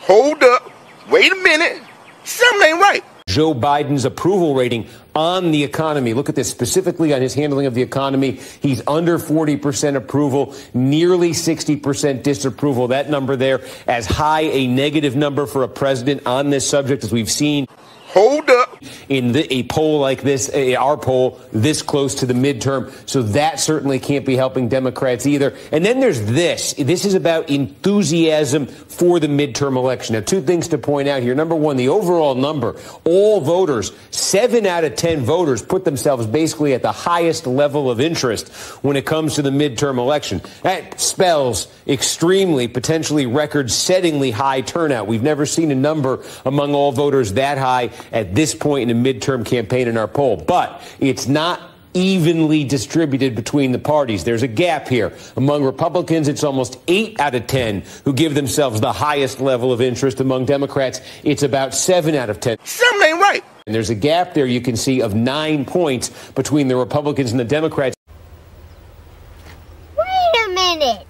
Hold up, wait a minute, something ain't right. Joe Biden's approval rating on the economy. Look at this specifically on his handling of the economy. He's under 40% approval, nearly 60% disapproval. That number there as high a negative number for a president on this subject as we've seen. In the, a poll like this, a, our poll, this close to the midterm. So that certainly can't be helping Democrats either. And then there's this. This is about enthusiasm for the midterm election. Now, two things to point out here. Number one, the overall number. All voters, seven out of 10 voters put themselves basically at the highest level of interest when it comes to the midterm election. That spells extremely, potentially record settingly high turnout. We've never seen a number among all voters that high at this point in a midterm campaign in our poll. But it's not evenly distributed between the parties. There's a gap here. Among Republicans, it's almost 8 out of 10 who give themselves the highest level of interest. Among Democrats, it's about 7 out of 10. Something ain't right. And there's a gap there you can see of 9 points between the Republicans and the Democrats. Wait a minute.